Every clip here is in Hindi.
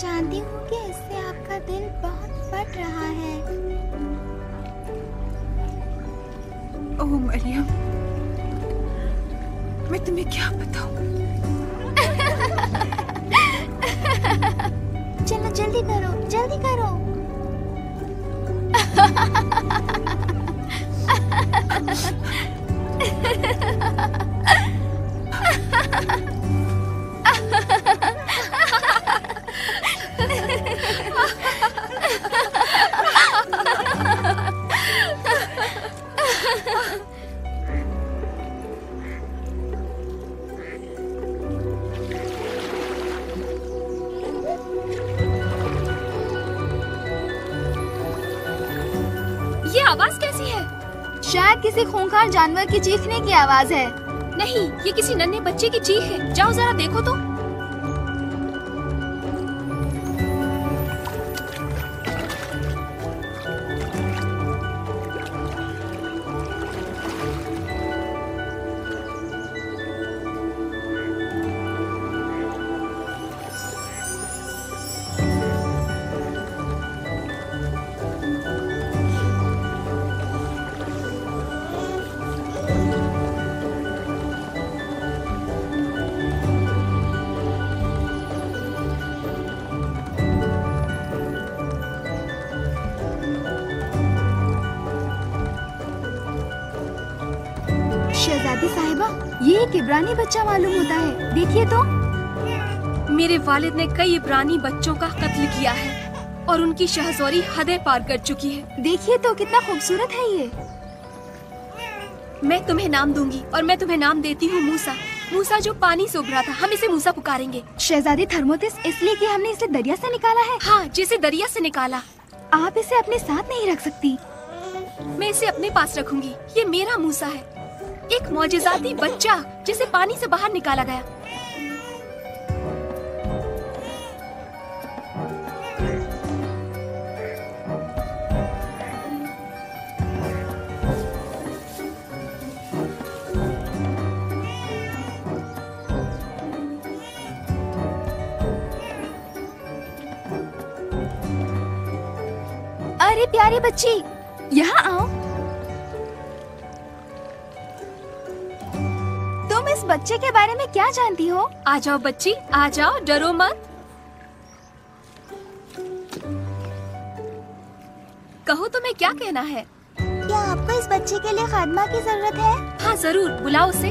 जानती हूँ कि इससे आपका दिल बहुत फट रहा है। ओह मरियम। मैं तुम्हें क्या बताऊँ? चलो जल्दी करो जल्दी करो। शायद किसी खूंखार जानवर की चीखने की आवाज़ है। नहीं, ये किसी नन्हे बच्चे की चीख है। जाओ जरा देखो तो। बच्चा मालूम होता है। देखिए तो। मेरे वालिद ने कई इब्रानी बच्चों का कत्ल किया है और उनकी शहजोरी हदें पार कर चुकी है। देखिए तो कितना खूबसूरत है ये। मैं तुम्हें नाम दूँगी और मैं तुम्हें नाम देती हूँ मूसा। मूसा जो पानी से उभरा था हम इसे मूसा पुकारेंगे। शहजादी थर्मोतिस इसलिए कि हमने इसे दरिया से निकाला है। हाँ जिसे दरिया से निकाला। आप इसे अपने साथ नहीं रख सकती। मैं इसे अपने पास रखूँगी। ये मेरा मूसा है। एक मौजिजाती बच्चा जिसे पानी से बाहर निकाला गया। अरे प्यारी बच्ची यहाँ आओ। बच्चे के बारे में क्या जानती हो? आ जाओ बच्ची आ जाओ डरो मत। कहो तुम्हें क्या कहना है? क्या आपको इस बच्चे के लिए खादमा की ज़रूरत है? हाँ ज़रूर बुलाओ उसे।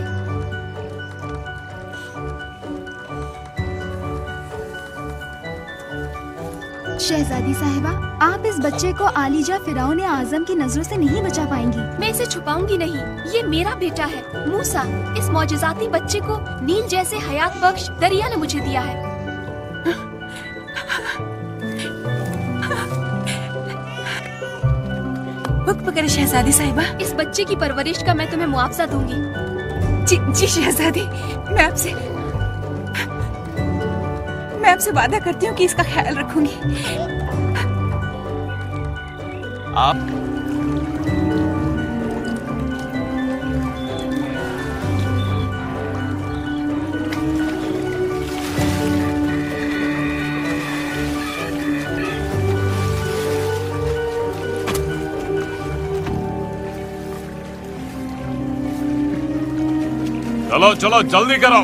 शहजादी साहिबा आप इस बच्चे को आलिजा फिरौन आज़म की नज़रों से नहीं बचा पाएँगी। मैं इसे छुपाऊँगी नहीं। ये मेरा बेटा है। मूसा इस मौजजाती बच्चे को नील जैसे हयात बख्श दरिया ने मुझे दिया है। हुक्म करे शहजादी साहिबा। इस बच्चे की परवरिश का मैं तुम्हें मुआवजा दूँगी। जी जी शहजादी मैं आपसे मैं आपसे वादा करती हूँ कि इसका ख्याल रखूँगी। आप? चलो चलो, जल्दी करो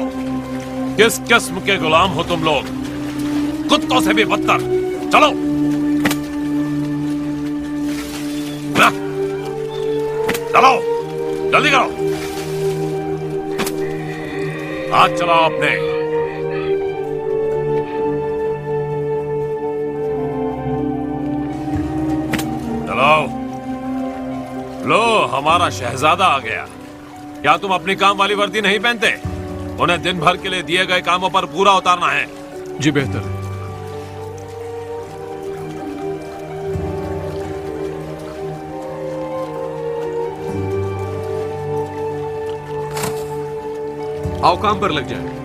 किस किस्म के गुलाम हो तुम लोग? कुत्तों से भी बदतर चलो। चलो। जल्दी करो। हाथ चलाओ अपने। चलो। लो, हमारा शहजादा आ गया। क्या तुम अपनी काम वाली वर्दी नहीं पहनते? उन्हें दिन भर के लिए दिए गए कामों पर पूरा उतारना है। जी, बेहतर। आओ काम पर लग जाए।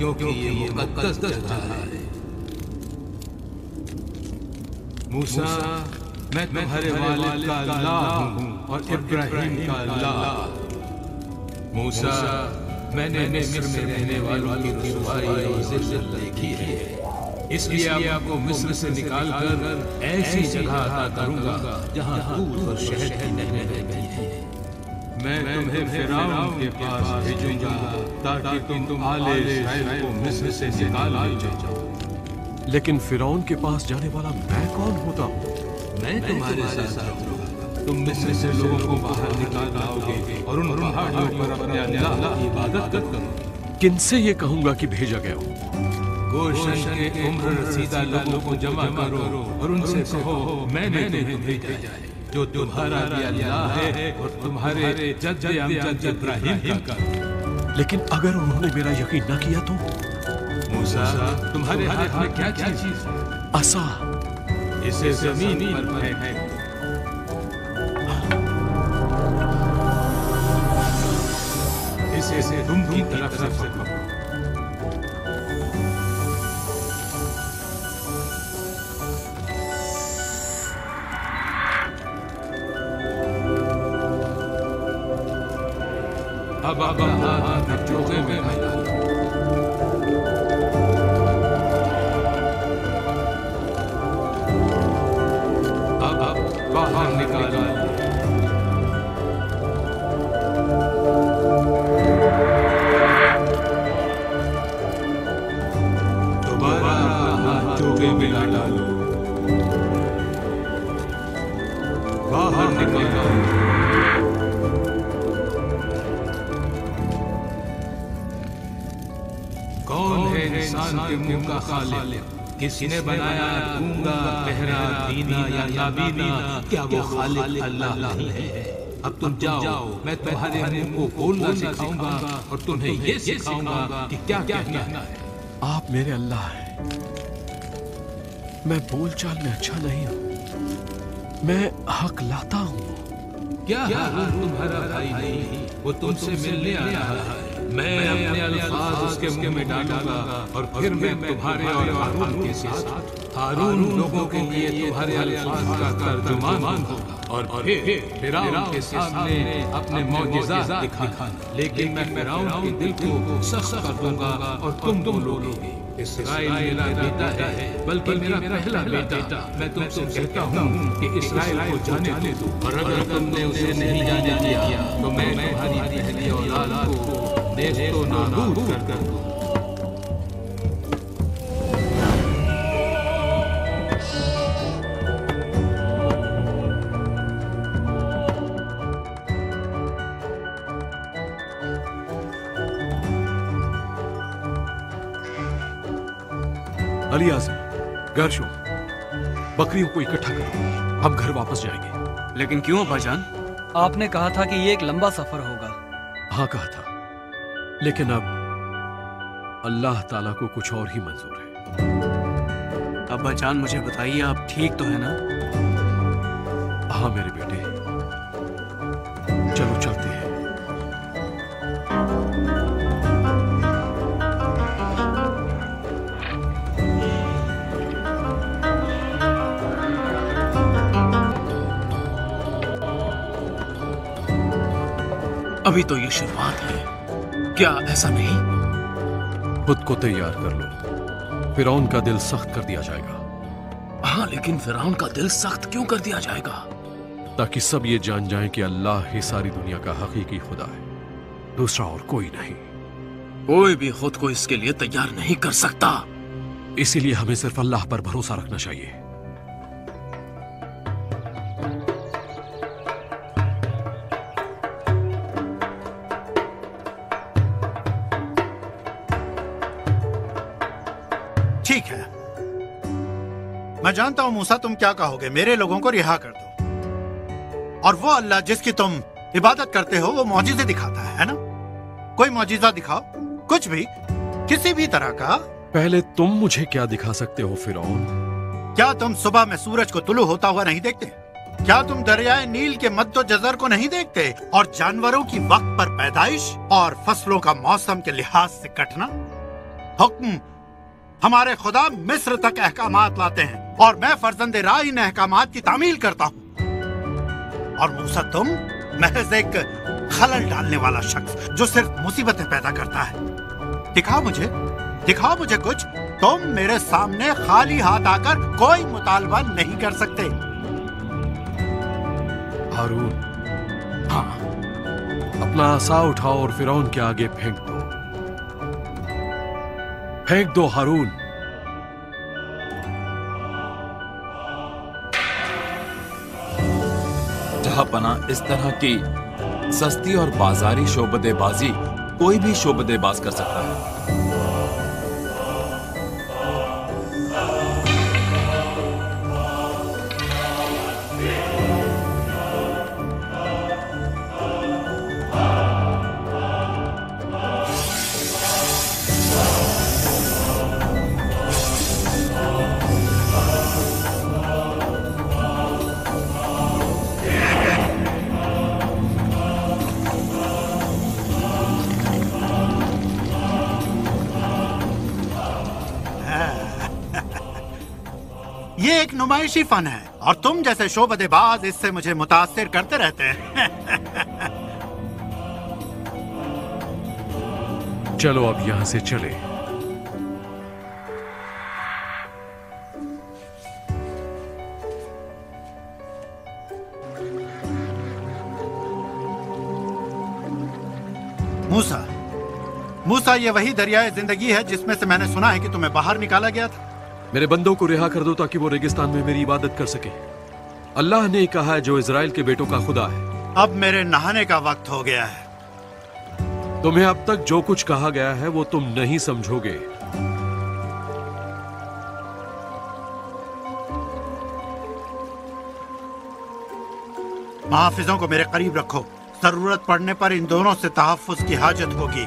क्योंकि ये मुकद्दस जगह है। मूसा मैं तुम्हारे वालिद का अल्लाह हूँ और इब्राहिम का अल्लाह। मूसा मैंने मिस्र में रहने वालों की रुसवाई और जिल्लत देखी है। इसलिए आपको मिस्र से निकालकर ऐसी जगह अता करूँगा जहाँ दूध और शहद की नहरें बहती हैं। मैं तुम्हें फिरौन के पास भेजूँगा ताकि तुम आले इस्राएल को मिस्र से निकाल जाओ। लेकिन फिरौन के पास जाने वाला मैं कौन होता? हूँ मैं तुम्हारे साथ तुम मिस्र से लोगों को बाहर निकाल लाओगे और उन पहाड़ों पर अपने अल्लाह की इबादत करोगे किनसे ये कहूँगा कि भेजा गया हूँ? गोशन के उम्र रसीदा लोगों को जमा करो और उनसे कहो मैंने तुम्हें भेजा है। जो तुम्हारा भी अल्लाह है और तुम्हारे जद अमजद इब्राहिम का। लेकिन अगर उन्होंने मेरा यकीन न किया तो? मूसा तुम्हारे हाथ में क्या चीज़ है? असा इसे ज़मीन पर फेंक इसे तुम की तरफ़ से पकड़ो अब अब हाथ चोखे में मिला इंसान के खालिक। किसने बनाया गूँगा बहरा दीना या नाबीना? क्या वो खालिक अल्लाह नहीं है? अब तुम जाओ मैं तुम्हारे मुँह को बोलना सिखाऊँगा और तुम्हें ये सिखाऊँगा कि क्या कहना है। आप मेरे अल्लाह हैं। मैं बोलचाल में अच्छा नहीं हूँ। मैं हक लाता हूँ। क्या हारून तुम्हारा भाई नहीं? वो तुमसे मिलने आ रहा है। मैं अपने अल्फाज उसके मुँह में डालूँगा और फिर मैं तुम्हारे और हारून के साथ हारून लोगों के लिए तुम्हारे अल्फाज का तर्जुमान होगा। और फिर के सामने अपने मौजिज़ात दिखाना। लेकिन मैं फिरौन के दिल को सख्त कर दूँगा और तुम तुम लोगे इसराइल मेरा बेटा है बल्कि मेरा पहला बेटा मैं तुमसे कहता हूँ कि इसराइल को जाने दो और अगर तुमने उसे नहीं जाने दिया तो मैं तुम्हारी पहली औलाद को नेस्तो नाबूद कर कर दूँ। अली आज़म गर्शो बकरियों को इकट्ठा करो। हम घर वापस जाएँगे। लेकिन क्यों भाईजान? आपने कहा था कि ये एक लंबा सफ़र होगा। हाँ कहा था। लेकिन अब अल्लाह ताला को कुछ और ही मंजूर है। अब भाईजान मुझे बताइए आप ठीक तो है ना? हाँ मेरे बेटे। चलो चलते हैं। अभी तो ये शुरुआत है। क्या ऐसा नहीं? खुद को तैयार कर लो। फिर का दिल सख्त कर दिया जाएगा। हाँ लेकिन फिरौन का दिल सख्त क्यों कर दिया जाएगा? ताकि सब ये जान जाएँ कि अल्लाह ही सारी दुनिया का हकीकी खुदा है। दूसरा और कोई नहीं। कोई भी खुद को इसके लिए तैयार नहीं कर सकता। इसीलिए हमें सिर्फ़ अल्लाह पर भरोसा रखना चाहिए। मैं जानता हूँ मूसा तुम क्या कहोगे? मेरे लोगों को रिहा कर दो। और वो अल्लाह जिसकी तुम इबादत करते हो वो मौजिजे दिखाता है, है ना? कोई मौजिजा दिखाओ। कुछ भी किसी भी तरह का। पहले तुम मुझे क्या दिखा सकते हो फिर क्या तुम सुबह में सूरज को तुलू होता हुआ नहीं देखते? क्या तुम दरियाए नील के मद्दो जजर को नहीं देखते? और जानवरों की वक्त पर पैदाइश और फ़सलों का मौसम के लिहाज से कटना? हुक्म हमारे खुदा मिस्र तक अहकामात लाते हैं। और मैं फर्जंद राह इन अहकाम की तामील करता हूँ। और मूसा, तुम महज एक खलल डालने वाला शख्स जो सिर्फ़ मुसीबतें पैदा करता है। दिखाओ मुझे दिखाओ मुझे कुछ। तुम मेरे सामने खाली हाथ आकर कोई मुतालबा नहीं कर सकते। हारून हाँ अपना आसा उठाओ और फिरौन के आगे फेंक दो। फेंक दो हारून। पना इस तरह की सस्ती और बाजारी शोबदेबाजी कोई भी शोबदेबाज कर सकता है। नुमाइशी फन है। और तुम जैसे शोबदेबाज इससे मुझे मुतासिर करते रहते हैं। चलो अब यहाँ से चले। मूसा मूसा ये वही दरियाए ज़िंदगी है जिसमें से मैंने सुना है कि तुम्हें बाहर निकाला गया था। मेरे बंदों को रिहा कर दो ताकि वो रेगिस्तान में मेरी इबादत कर सके। अल्लाह ने कहा है जो इज़राइल के बेटों का खुदा है। अब मेरे नहाने का वक्त हो गया है। तुम्हें अब तक जो कुछ कहा गया है वो तुम नहीं समझोगे। मुहाफिजों को मेरे करीब रखो। ज़रूरत पड़ने पर इन दोनों से तहफुज की हाजत होगी।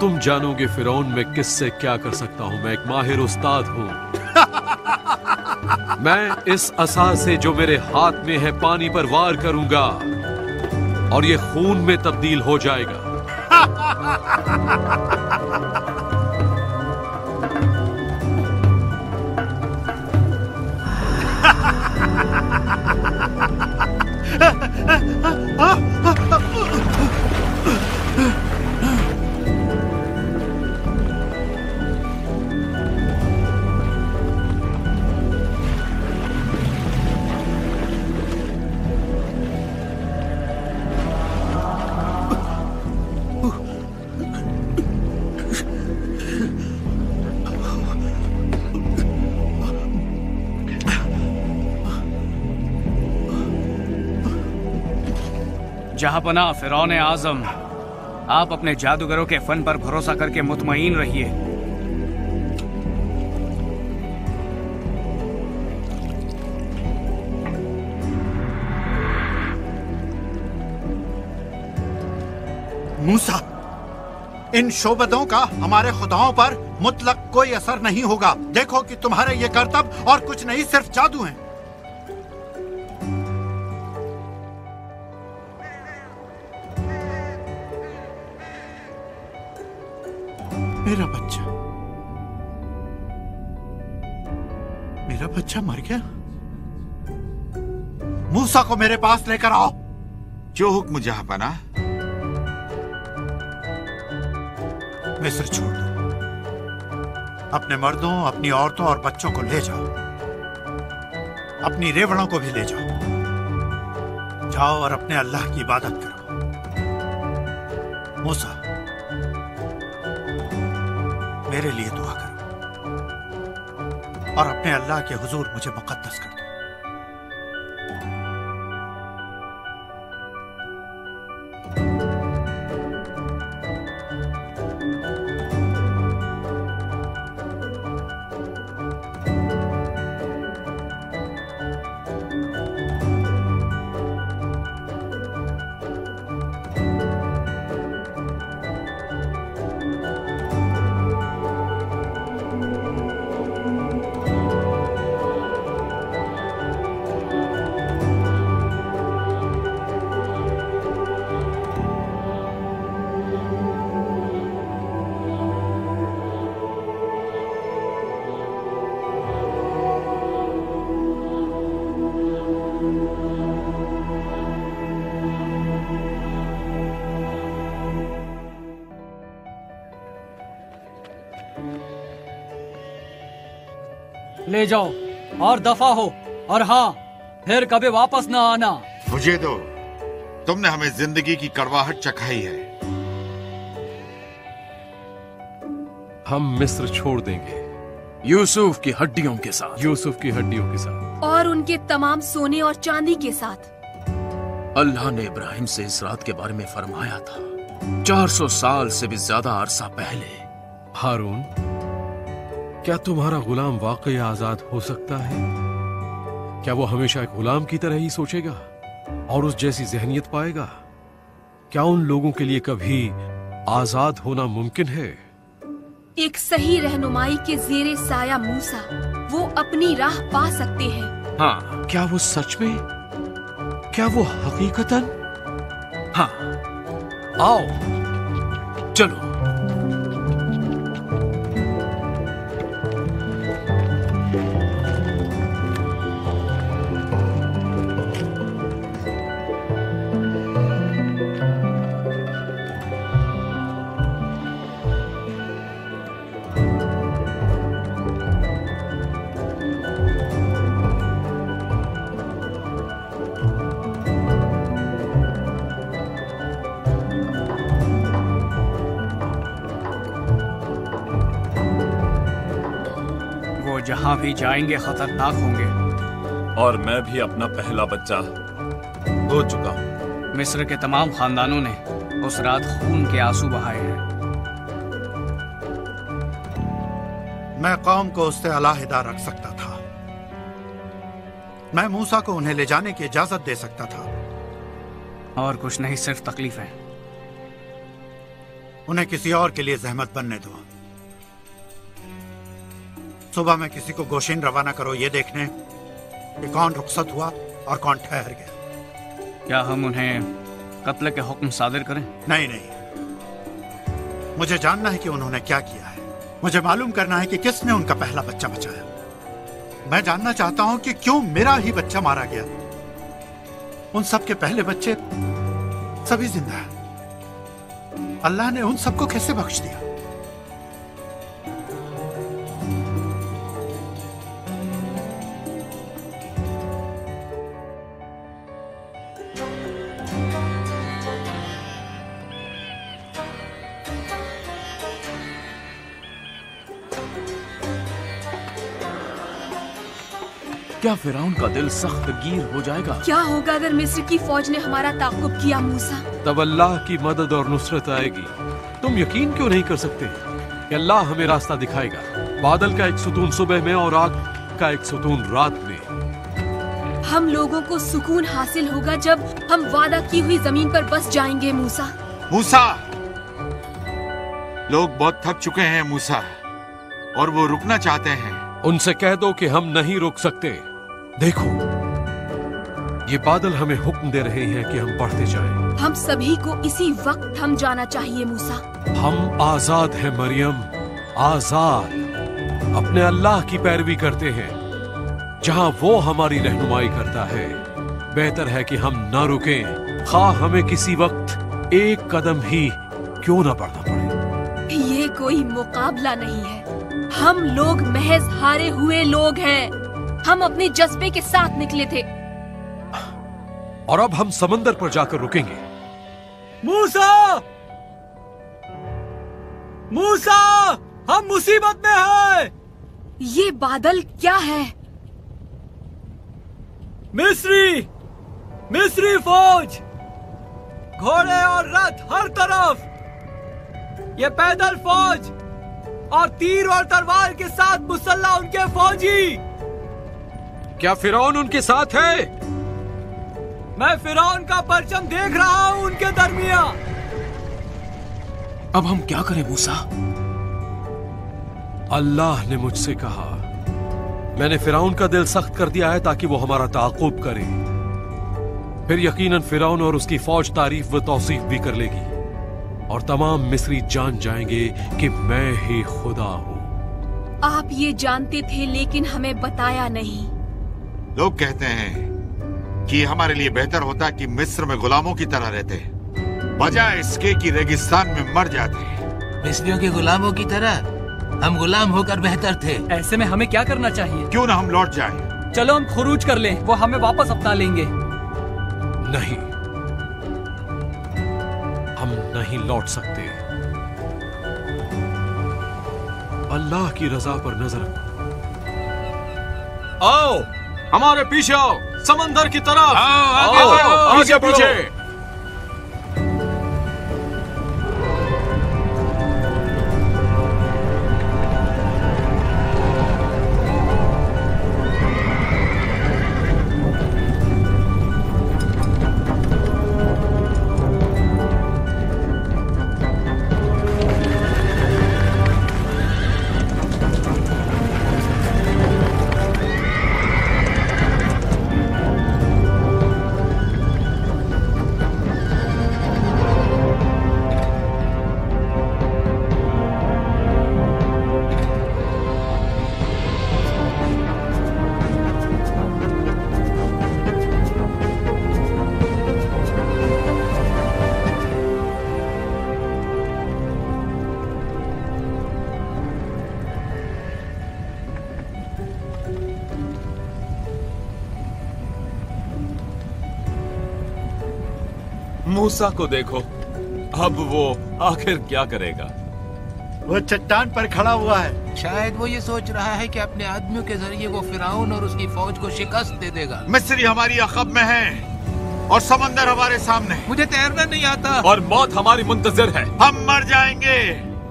तुम जानोगे फिरौन में किससे क्या कर सकता हूँ? मैं एक माहिर उस्ताद हूँ। मैं इस असा से जो मेरे हाथ में है पानी पर वार करूँगा और ये खून में तब्दील हो जाएगा। जहाँ पना फिरौन आज़म आप अपने जादूगरों के फन पर भरोसा करके मुतमईन रहिए। मूसा, इन शोबतों का हमारे खुदाओं पर मुतलक कोई असर नहीं होगा। देखो कि तुम्हारे ये करतब और कुछ नहीं, सिर्फ़ जादू हैं। मूसा को मेरे पास लेकर आओ। जो हुक्म जहाँ बना, मैं सिर छोड़ दो। अपने मर्दों, अपनी औरतों और बच्चों को ले जाओ। अपनी रेवड़ों को भी ले जाओ। जाओ और अपने अल्लाह की इबादत करो। मूसा, मेरे लिए दुआ करो। और अपने अल्लाह के हुजूर मुझे मुकद्दस कर ले जाओ और दफ़ा हो और हाँ फिर कभी वापस ना आना। मुझे दो। तुमने हमें ज़िंदगी की कड़वाहट चखाई है। हम मिस्र छोड़ देंगे। यूसुफ की हड्डियों के साथ। यूसुफ की हड्डियों के साथ। और उनके तमाम सोने और चांदी के साथ। अल्लाह ने इब्राहिम से इस रात के बारे में फरमाया था। 400 साल से भी ज़्यादा अरसा पहले। हारून क्या तुम्हारा गुलाम वाकई आज़ाद हो सकता है? क्या वो हमेशा एक गुलाम की तरह ही सोचेगा और उस जैसी जहनीत पाएगा? क्या उन लोगों के लिए कभी आज़ाद होना मुमकिन है? एक सही रहनुमाई के जेरे साया मूसा वो अपनी राह पा सकते हैं। हाँ। क्या वो सच में? क्या वो हकीकतन? हाँ। आओ चलो। भी जाएँगे खतरनाक होंगे। और मैं भी अपना पहला बच्चा हो चुका हूँ। मिस्र के तमाम खानदानों ने उस रात खून के आँसू बहाए हैं। मैं कौम को उससे अलाहिदा रख सकता था। मैं मूसा को उन्हें ले जाने की इजाज़त दे सकता था। और कुछ नहीं सिर्फ़ तकलीफ़। है उन्हें किसी और के लिए जहमत बनने दो। सुबह में किसी को गोशिन रवाना करो ये देखने कि कौन रुखसत हुआ और कौन ठहर गया। क्या हम उन्हें कत्ल के हुक्म सादिर करें? नहीं नहीं। मुझे जानना है कि उन्होंने क्या किया है। मुझे मालूम करना है कि किसने उनका पहला बच्चा बचाया। मैं जानना चाहता हूँ कि क्यों मेरा ही बच्चा मारा गया। उन सब के पहले बच्चे सभी ज़िंदा हैं। अल्लाह ने उन सबको कैसे बख्श दिया? क्या फिरौन का दिल सख्त गिर हो जाएगा? क्या होगा अगर मिस्र की फौज ने हमारा ताकुब किया मूसा? तब अल्लाह की मदद और नुसरत आएगी। तुम यकीन क्यों नहीं कर सकते कि अल्लाह हमें रास्ता दिखाएगा? बादल का एक सुतून सुबह में और आग का एक सुतून रात में। हम लोगों को सुकून हासिल होगा जब हम वादा की हुई ज़मीन पर बस जाएँगे मूसा। मूसा! लोग बहुत थक चुके हैं मूसा। और वो रुकना चाहते हैं। उनसे कह दो कि हम नहीं रुक सकते। देखो ये बादल हमें हुक्म दे रहे हैं कि हम बढ़ते जाएँ। हम सभी को इसी वक्त थम जाना चाहिए मूसा। हम आज़ाद हैं मरियम। आज़ाद। अपने अल्लाह की पैरवी करते हैं। जहाँ वो हमारी रहनुमाई करता है बेहतर है कि हम ना रुकें। खा हमें किसी वक्त एक कदम भी क्यों ना बढ़ना पड़े। ये कोई मुकाबला नहीं है। हम लोग महज हारे हुए लोग हैं। हम अपने जज्बे के साथ निकले थे। और अब हम समंदर पर जाकर रुकेंगे। मूसा! मूसा! हम मुसीबत में हैं! ये बादल क्या है? मिस्री! मिस्री फौज! घोड़े और रथ हर तरफ़! ये पैदल फौज! और तीर और तलवार के साथ मुसल्ला उनके फौजी! क्या फिरौन उनके साथ है? मैं फिरौन का परचम देख रहा हूँ उनके दरमिया अब हम क्या करें मूसा? अल्लाह ने मुझसे कहा मैंने फिराउन का दिल सख्त कर दिया है ताकि वो हमारा ताकुब करे। फिर यकीनन फिराउन और उसकी फौज तारीफ़ व तौसीफ भी कर लेगी। और तमाम मिस्री जान जाएँगे कि मैं ही खुदा हूँ। आप ये जानते थे लेकिन हमें बताया नहीं। लोग कहते हैं कि हमारे लिए बेहतर होता कि मिस्र में गुलामों की तरह रहते बजाय इसके कि रेगिस्तान में मर जाते। मिस्रियों के गुलामों की तरह हम गुलाम होकर बेहतर थे। ऐसे में हमें क्या करना चाहिए? क्यों ना हम लौट जाएँ? चलो हम खुरूज कर लें वो हमें वापस अपना लेंगे। नहीं। हम नहीं लौट सकते। अल्लाह की रजा पर नज़र रखो। आओ! हमारे पीछे आओ समंदर की तरफ़ आओ, आगे आओ, आओ, आओ, आगे पीछे पीछे। मूसा को देखो। अब वो आखिर क्या करेगा? वो चट्टान पर खड़ा हुआ है। शायद वो ये सोच रहा है कि अपने आदमियों के ज़रिए वो फिराउन और उसकी फौज को शिकस्त दे देगा। मिस्री हमारी अखब में है और समंदर हमारे सामने मुझे तैरना नहीं आता। और मौत हमारी मुंतजर है। हम मर जाएँगे।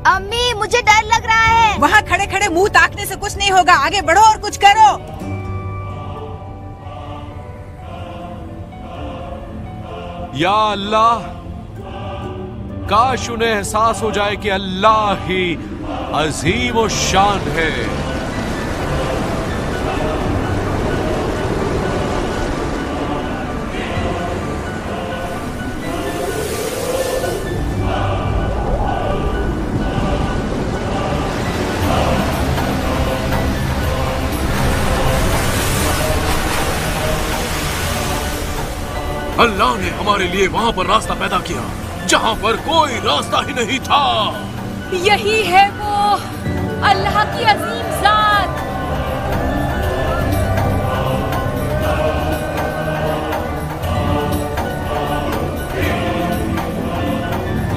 अम्मी मुझे डर लग रहा है। वहाँ खड़े खड़े मुँह ताकने से कुछ नहीं होगा। आगे बढ़ो और कुछ करो। या अल्लाह, काश उन्हें एहसास हो जाए कि अल्लाह ही अजीम और शान है। अल्लाह ने हमारे लिए वहाँ पर रास्ता पैदा किया जहाँ पर कोई रास्ता ही नहीं था। यही है वो अल्लाह की अजीम जात।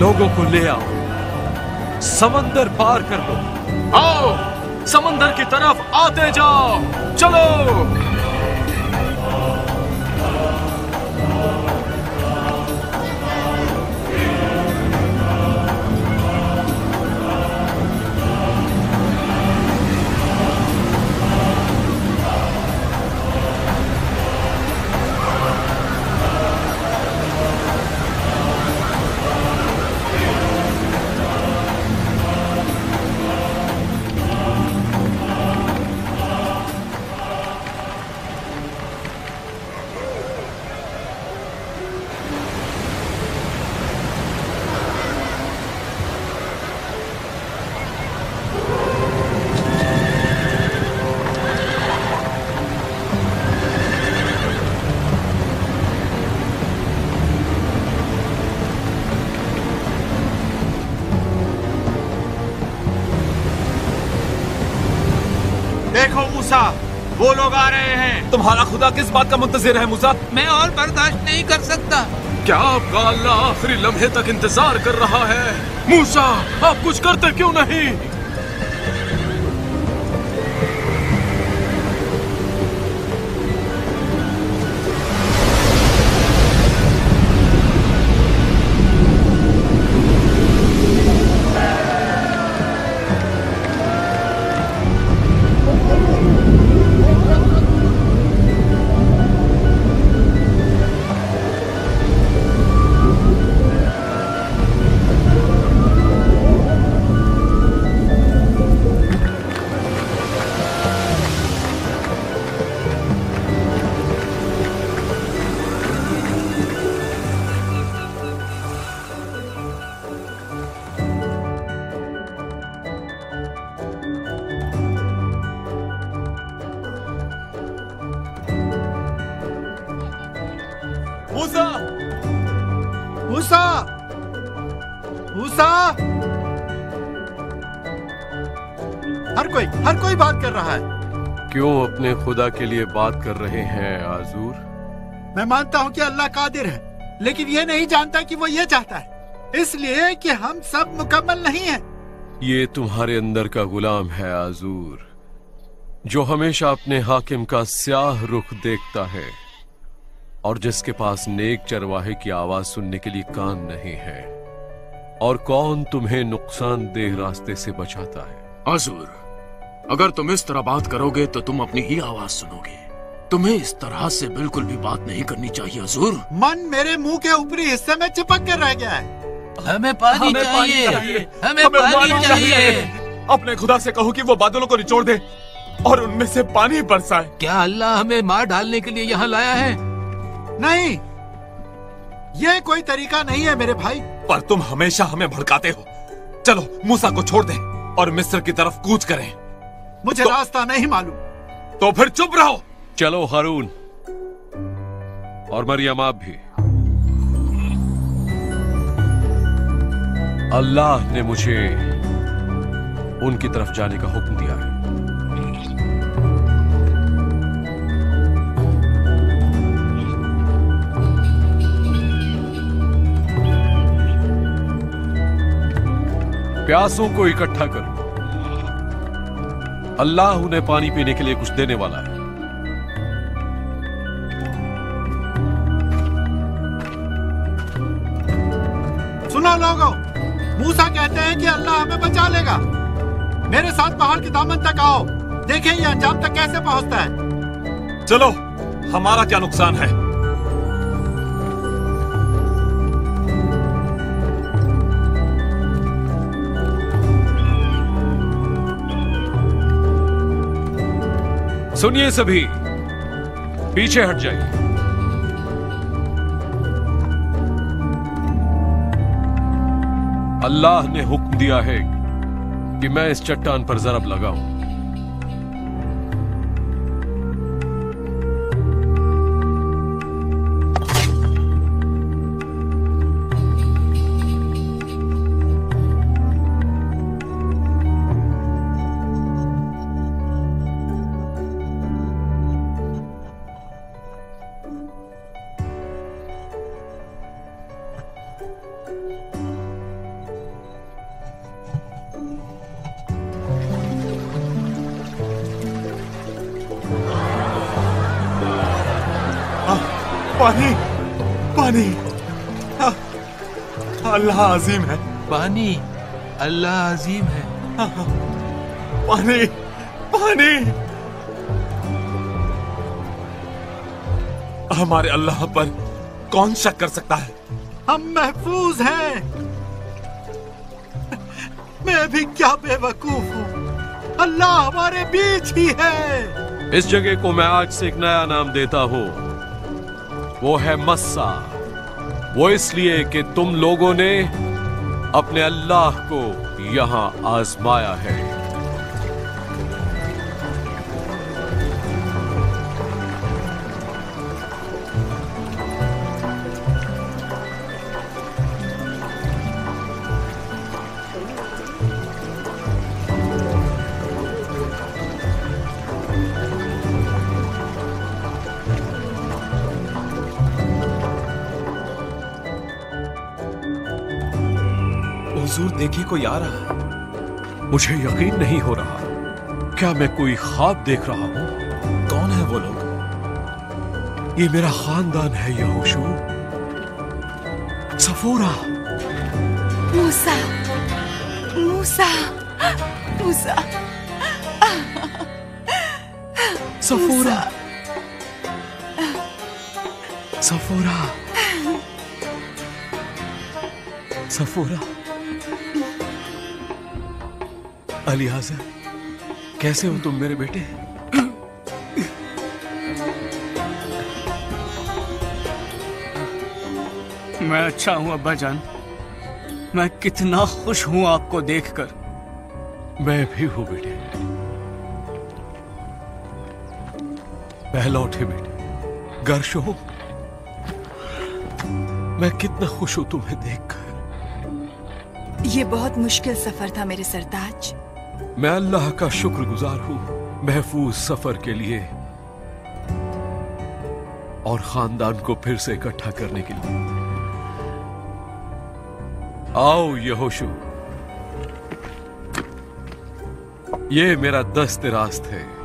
लोगों को ले आओ समंदर पार कर लो आओ समंदर की तरफ़ आते जाओ चलो। वो लोग आ रहे हैं। तुम्हारा खुदा किस बात का मुंतजर है मूसा? मैं और बर्दाश्त नहीं कर सकता। क्या आपका अल्लाह आखिरी लम्हे तक इंतज़ार कर रहा है? मूसा आप कुछ करते क्यों नहीं? हर कोई हर कोई बात कर रहा है। क्यों अपने खुदा के लिए बात कर रहे हैं आजूर? मैं मानता हूँ कि अल्लाह कादिर है लेकिन ये नहीं जानता कि वो ये चाहता है। इसलिए कि हम सब मुकम्मल नहीं हैं। ये तुम्हारे अंदर का गुलाम है आजूर जो हमेशा अपने हाकिम का स्याह रुख देखता है और जिसके पास नेक चरवाहे की आवाज़ सुनने के लिए कान नहीं है और कौन तुम्हें नुकसानदेह रास्ते से बचाता है। आजूर अगर तुम इस तरह बात करोगे तो तुम अपनी ही आवाज़ सुनोगे। तुम्हें इस तरह से बिल्कुल भी बात नहीं करनी चाहिए हजूर। मन मेरे मुँह के ऊपरी हिस्से में चिपक कर रह गया है। हमें पानी हमें चाहिए। चाहिए। हमें हमें पानी पानी चाहिए। चाहिए। अपने खुदा से कहो कि वो बादलों को निचोड़ दे और उनमें से पानी बरसाए। क्या अल्लाह हमें मार डालने के लिए यहाँ लाया है? नहीं ये कोई तरीका नहीं है मेरे भाई। पर तुम हमेशा हमें भड़काते हो। चलो मूसा को छोड़ दे और मिस्र की तरफ़ कूच करें। मुझे तो, रास्ता नहीं मालूम। तो फिर चुप रहो। चलो हारून और मरियम आप भी। अल्लाह ने मुझे उनकी तरफ़ जाने का हुक्म दिया है। प्यासों को इकट्ठा करो। अल्लाह उन्हें पानी पीने के लिए कुछ देने वाला है। सुनो लोगों मूसा कहते हैं कि अल्लाह हमें बचा लेगा। मेरे साथ पहाड़ के दामन तक आओ। देखें ये अंजाम तक कैसे पहुँचता है। चलो हमारा क्या नुकसान है? सुनिए सभी। पीछे हट जाइए। अल्लाह ने हुक्म दिया है कि मैं इस चट्टान पर जरब लगाऊँ। अल्लाह अजीम है? पानी अल्लाह अजीम है पानी पानी। हमारे अल्लाह पर कौन शक कर सकता है? हम महफूज हैं। मैं भी क्या बेवकूफ़ हूँ? अल्लाह हमारे बीच ही है। इस जगह को मैं आज से एक नया नाम देता हूँ। वो है मस्सा। वो इसलिए कि तुम लोगों ने अपने अल्लाह को यहाँ आजमाया है। कोई आ रहा है? मुझे यकीन नहीं हो रहा। क्या मैं कोई ख्वाब देख रहा हूँ? कौन है वो लोग? ये मेरा खानदान है यहोशू। सफोरा। मूसा। मूसा। मूसा। सफूरा। सफोरा। सफोरा। अलियाजा कैसे हो तुम मेरे बेटे? मैं अच्छा हूँ अब्बा जान मैं कितना खुश हूँ आपको देखकर। मैं भी हूँ बेटे। पहला उठे बेटे। गर्श हो। मैं कितना खुश हूँ तुम्हें देखकर। ये बहुत मुश्किल सफ़र था मेरे सरताज। मैं अल्लाह का शुक्रगुजार हूँ महफूज सफ़र के लिए और खानदान को फिर से इकट्ठा करने के लिए। आओ यहोशु। ये मेरा दस्त रास्त है।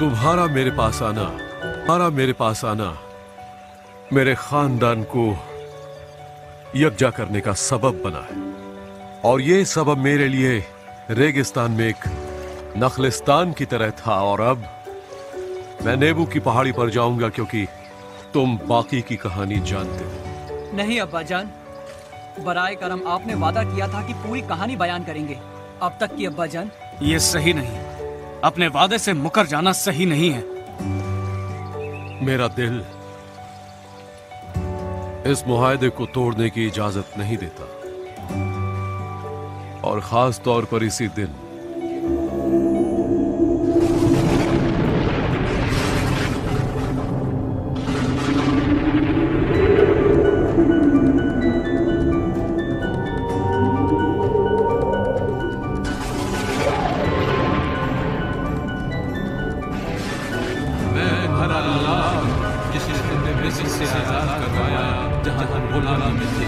तुम्हारा मेरे पास आना तुम्हारा मेरे पास आना मेरे खानदान को यकजा करने का सबब बना है। और ये सबब मेरे लिए रेगिस्तान में एक नखलिस्तान की तरह था। और अब मैं नेबू की पहाड़ी पर जाऊँगा क्योंकि तुम बाकी की कहानी जानते हो। नहीं अब्बा जान बराए करम आपने वादा किया था कि पूरी कहानी बयान करेंगे। अब तक की अब्बा जान ये सही नहीं। अपने वादे से मुकर जाना सही नहीं है। मेरा दिल इस मुहिदे को तोड़ने की इजाज़त नहीं देता। और खास तौर पर इसी दिन जहाँ थे।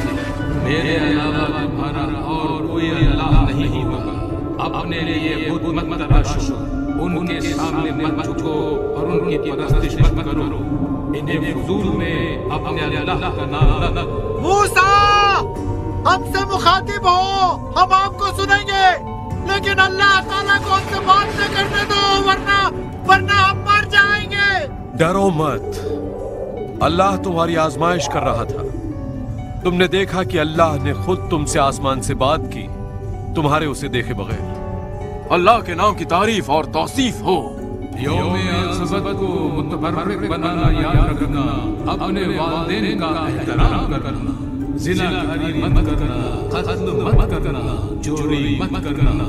मेरे अलावा तुम्हारा और कोई अल्लाह नहीं होगा। अपने लिए बुत मत तराशो उनके सामने मत झुको और उनकी परस्तिश मत करो। इन्हें फजूल में अपने अल्लाह का नाम न लो मूसा हमसे मुखातिब हो। हम आपको सुनेंगे। लेकिन अल्लाह ताला को हमसे बात न करने दो वरना वरना हम मर जाएँगे। डरो मत। अल्लाह तुम्हारी आजमाइश कर रहा था। तुमने देखा कि अल्लाह ने खुद तुमसे आसमान से बात की, तुम्हारे उसे देखे बगैर। अल्लाह के नाम की तारीफ़ और तौसीफ हो। को बनाना, याद रखना, अपने का एहतराम करना मत करना मत करना, चोरी मत करना,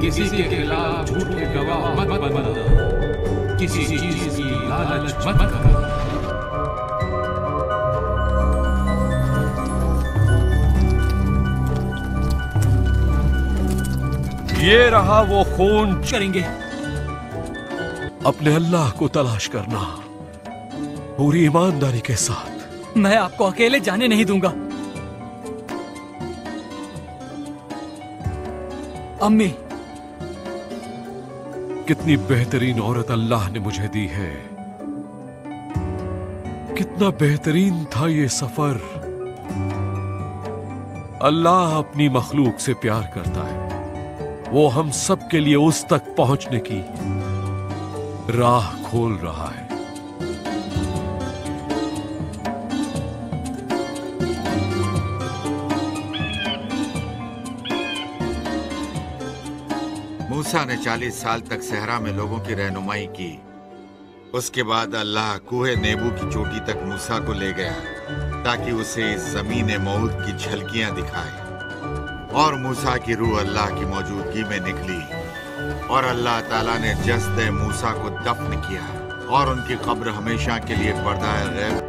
किसी के खिलाफ झूठे गवाह मत बनना, किसी चीज़ की लालच मत करना। ये रहा वो खून। करेंगे। अपने अल्लाह को तलाश करना पूरी ईमानदारी के साथ। मैं आपको अकेले जाने नहीं दूँगा। अम्मी। कितनी बेहतरीन औरत अल्लाह ने मुझे दी है। कितना बेहतरीन था ये सफ़र। अल्लाह अपनी मखलूक से प्यार करता है। वो हम सब के लिए उस तक पहुँचने की राह खोल रहा है। मूसा ने चालीस साल तक सहरा में लोगों की रहनुमाई की। उसके बाद अल्लाह कुहे नेबू की चोटी तक मूसा को ले गया, ताकि उसे इस ज़मीन मऊद की झलकियाँ दिखाए। और मूसा की रूह अल्लाह की मौजूदगी में निकली। और अल्लाह ताला ने जस्द मूसा को दफन किया और उनकी कब्र हमेशा के लिए पर्दा गैर